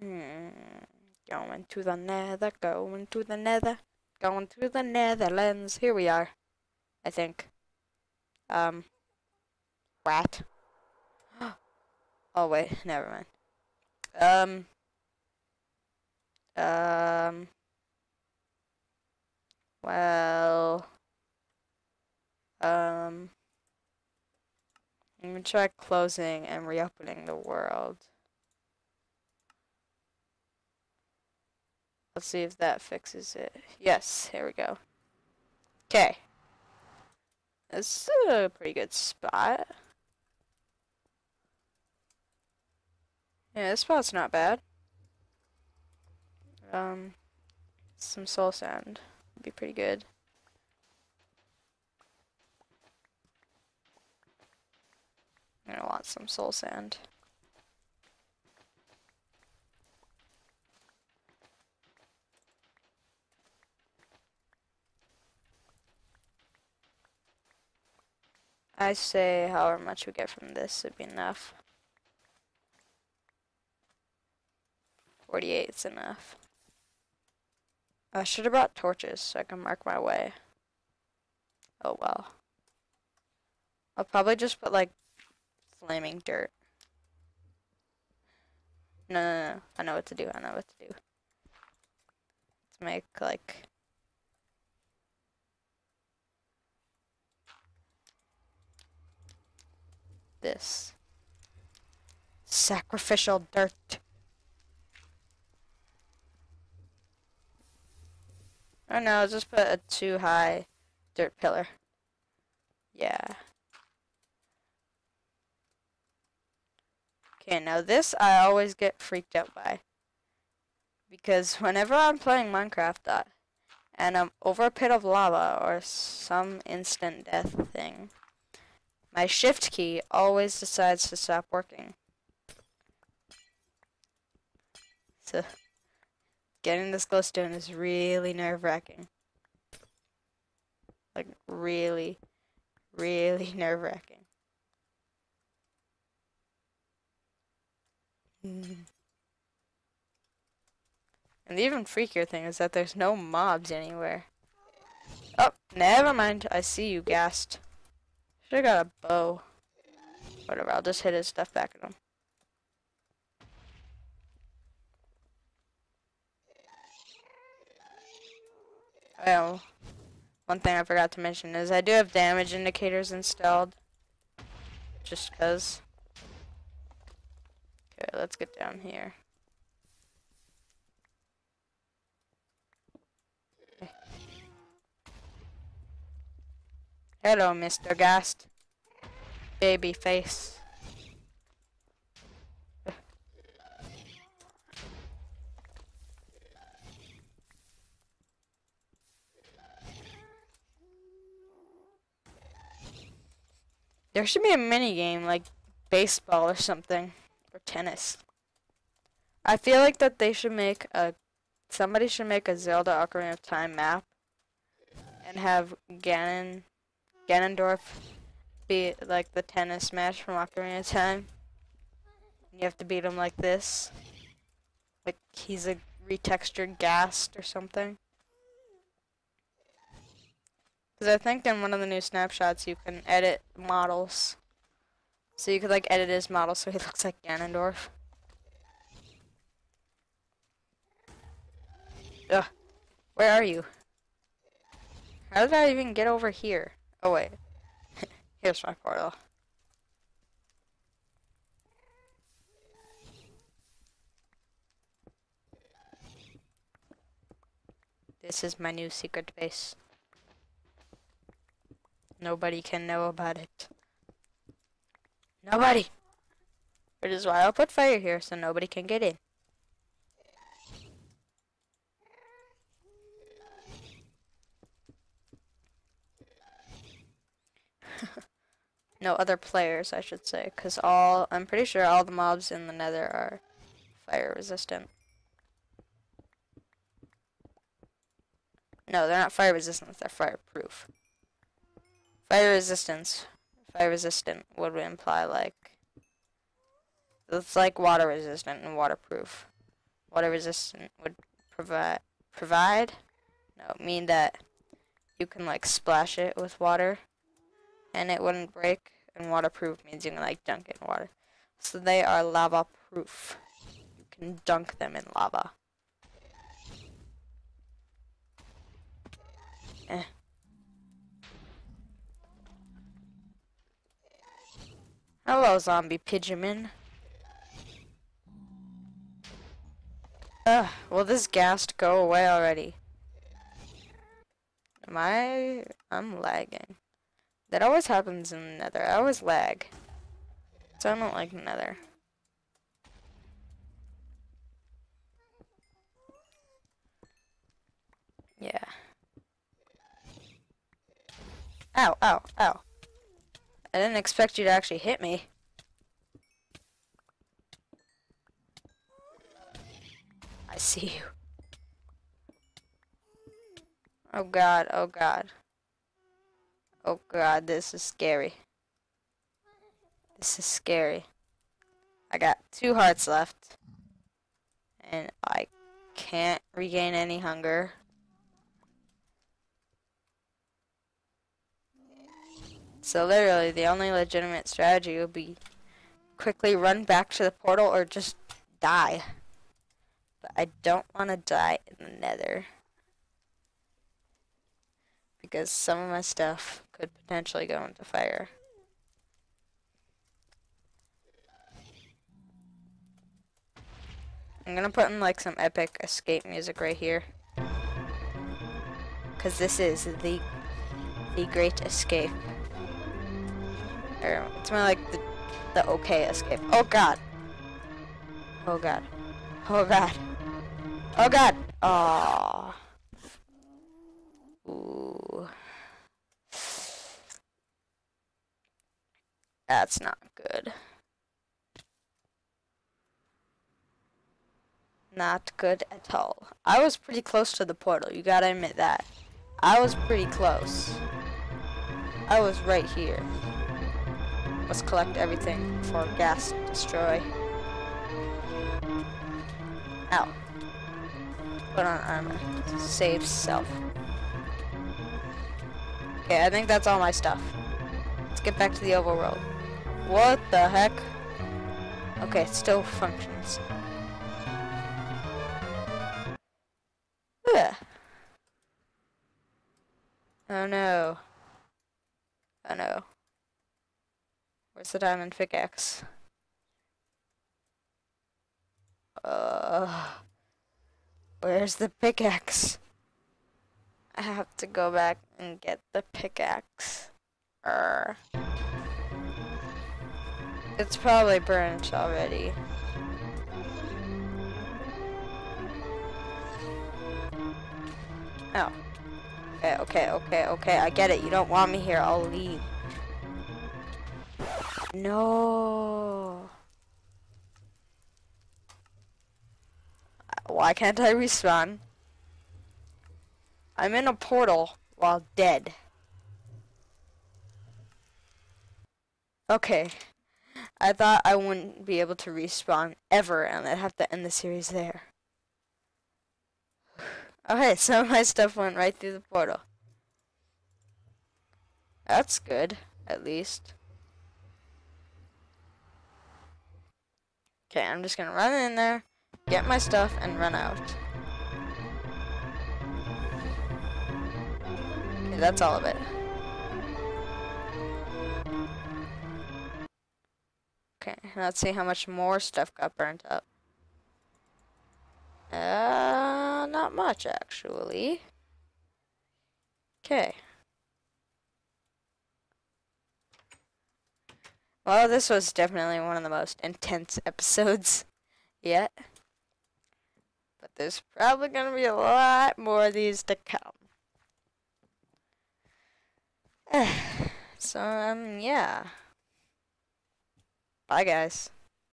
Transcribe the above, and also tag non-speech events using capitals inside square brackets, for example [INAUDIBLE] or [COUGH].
Hmm. Going to the nether, going to the nether, going to the Netherlands. Here we are, I think. Um, rat. [GASPS] oh wait, never mind. Um, um, well, um, I'm gonna try closing and reopening the world. Let's see if that fixes it. Yes, here we go. Okay. That's a pretty good spot. Yeah, this spot's not bad. Um, some soul sand would be pretty good. Gonna want some soul sand. I say however much we get from this would be enough. 48 is enough. I should have brought torches so I can mark my way. Oh well. I'll probably just put like flaming dirt. No, no, no. I know what to do. I know what to do. Let's make like this. Sacrificial dirt. Oh no, just put a too high dirt pillar. Yeah. Okay, now this I always get freaked out by. Because whenever I'm playing Minecraft uh, and I'm over a pit of lava or some instant death thing, my shift key always decides to stop working. So, getting this glowstone is really nerve-wracking. Like, really, really [LAUGHS] nerve-wracking. And the even freakier thing is that there's no mobs anywhere. Oh, never mind. I see you, Ghast. Should've got a bow. Whatever, I'll just hit his stuff back at him. Oh, one thing I forgot to mention is I do have damage indicators installed. Just cause. Okay, let's get down here. Hello, Mr. Ghast. Baby face. There should be a mini game like baseball or something or tennis. I feel like that they should make a somebody should make a Zelda Ocarina of Time map and have Ganon Ganondorf be like the tennis match from Ocarina of Time. You have to beat him like this. Like he's a retextured ghast or something. Because I think in one of the new snapshots you can edit models. So you could like edit his model so he [LAUGHS] looks like Ganondorf. Ugh. Where are you? How did I even get over here? Oh wait. [LAUGHS] Here's my portal. This is my new secret base. Nobody can know about it. Nobody! Which is why I'll put fire here so nobody can get in. No other players, I should say, because all, I'm pretty sure all the mobs in the nether are fire resistant. No, they're not fire resistant, they're fireproof. Fire resistance, fire resistant would imply like, it's like water resistant and waterproof. water resistant would provide provide no mean that you can like splash it with water and it wouldn't break and waterproof means you can like dunk it in water so they are lava proof you can dunk them in lava eh. Hello, zombie pigeonman. Ugh, will this ghast go away already? Am I... I'm lagging. That always happens in Nether. I always lag. So I don't like Nether. Yeah. Ow, ow, ow. I didn't expect you to actually hit me. I see you. Oh god, oh god. Oh god, this is scary. This is scary. I got two hearts left. And I can't regain any hunger. So literally, the only legitimate strategy would be quickly run back to the portal or just die. But I don't want to die in the nether. Because some of my stuff could potentially go into fire. I'm gonna put in like some epic escape music right here. Cause this is the the great escape. Or it's more like the, the okay escape. Oh god. Oh god. Oh god. Oh god. Oh. That's not good. Not good at all. I was pretty close to the portal, you gotta admit that. I was pretty close. I was right here. Let's collect everything for gas destroy. Ow. Put on armor. Save self. Okay, I think that's all my stuff. Let's get back to the overworld. What the heck? Okay, it still functions. Ugh. Oh no. Oh no. Where's the diamond pickaxe? Uh, where's the pickaxe? I have to go back and get the pickaxe. Uh, it's probably burnt already. Oh. Okay, okay, okay, okay, I get it. You don't want me here. I'll leave. No. Why can't I respawn? I'm in a portal while dead. Okay. I thought I wouldn't be able to respawn ever and I'd have to end the series there. [SIGHS] Okay, so [LAUGHS] my stuff went right through the portal. That's good, at least. Okay, I'm just gonna run in there, get my stuff, and run out. Okay, that's all of it. Okay, let's see how much more stuff got burnt up. Uh, not much, actually. Okay. Well, this was definitely one of the most intense [LAUGHS] episodes yet. But there's probably going to be a lot more of these to come. [SIGHS] so, um, yeah. Bye, guys.